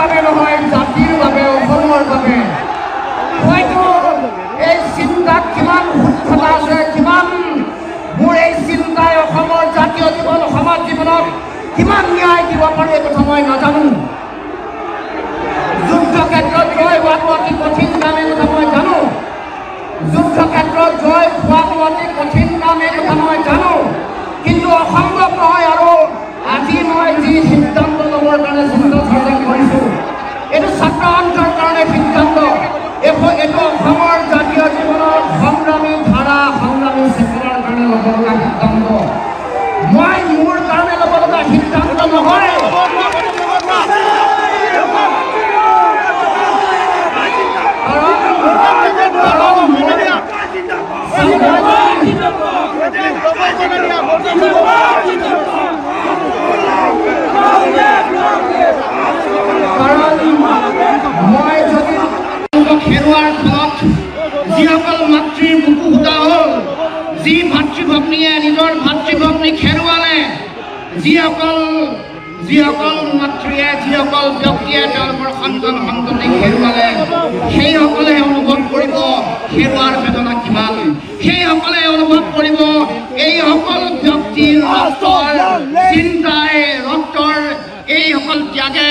বাবে নহয় জাতিৰ বাবে অসমৰ বাবে। হয়তো এই চিন্তাত কিমান সূক্ষ্মতা আছে কিমান মোৰ এই চিন্তাই অসমৰ জাতীয় জীৱন সমাজ জীৱনত কিমান ন্যায় দিব পাৰে এই কথা মই নাজানো। যুদ্ধ ক্ষেত্ৰত জয় হোৱাটো অতি কঠিন কাম এই কথা মই জানো। যুদ্ধ ক্ষেত্ৰত জয় হোৱাটো অতি কঠিন কাম এই কথা মই জানো। কিন্তু অসম্ভৱ নহয় আৰু আজি মই যি সিদ্ধান্ত ল'বৰ কাৰণে চিন্তা চৰ্চা কৰিছোঁ। এইটো ছাত্ৰ সন্থাৰ কাৰণে সিদ্ধান্ত এইটো এইটো ফলত যিসকল মাতৃৰ বুকু ফুটা হ'ল যি ভাতৃ ভগ্নীয়ে নিজৰ ভাতৃ ভগ্নীক হেৰুৱালে যিসকল যিসকল মাতৃয়ে যিসকল ব্যক্তিয়ে তেওঁলোকৰ সন্তান সন্ততিক হেৰুৱালে সেইসকলে অনুভৱ কৰিব হেৰুৱাৰ বেদনা কিমান। সেইসকলে অনুভৱ কৰিব এইসকল ব্যক্তিৰ চিন্তাই ৰক্তৰ এইসকল ত্যাগে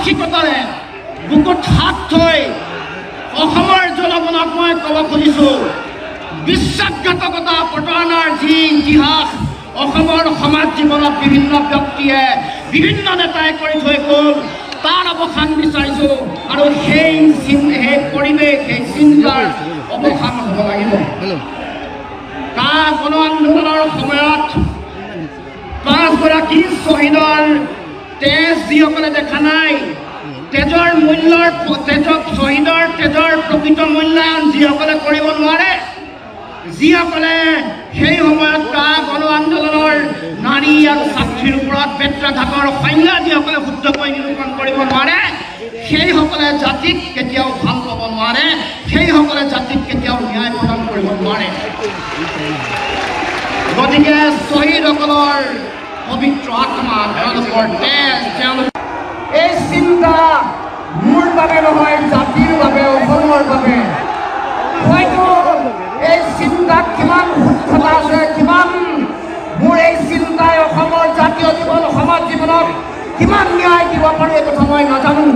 সাহসিকতাৰে বুকুত হাত থৈ অসমৰ জনগণক মই ক'ব খুজিছোঁ বিশ্বাসঘাতকতা প্ৰতাৰণাৰ যি ইতিহাস অসমৰ সমাজ জীৱনত বিভিন্ন ব্যক্তিয়ে বিভিন্ন নেতাই কৰি থৈ গ'ল তাৰ অৱসান বিচাৰিছোঁ আৰু সেই সেই পৰিৱেশ সেই চিন্তাৰ অৱসান হ'ব লাগিব। কা গণ আন্দোলনৰ সময়ত পাঁচগৰাকী শ্বহীদৰ তেজ যিসকলে দেখা নাই তেজৰ মূল্যৰ তেজক শ্বহীদৰ তেজৰ প্ৰকৃত মূল্যায়ন যিসকলে কৰিব নোৱাৰে যিসকলে সেই সময়ত কা গণ আন্দোলনৰ নাৰী আৰু ছাত্ৰীৰ ওপৰত বেত্ৰাঘাতৰ সংজ্ঞা যিসকলে শুদ্ধকৈ নিৰূপণ কৰিব নোৱাৰে সেইসকলে জাতিক কেতিয়াও ভাল পাব নোৱাৰে সেইসকলে জাতিক কেতিয়াও ন্যায় প্ৰদান কৰিব নোৱাৰে। গতিকে শ্বহীদসকলৰ পবিত্ৰ আত্মা তেওঁলোকৰ তেজ এই চিন্তা মোৰ বাবে নহয় জাতিৰ বাবে অসমৰ বাবে। হয়তো এই চিন্তাত কিমান সূক্ষ্মতা আছে কিমান মোৰ এই চিন্তাই অসমৰ জাতীয় জীৱন সমাজ জীৱনত কিমান ন্যায় দিব পাৰে এই কথা মই নাজানো।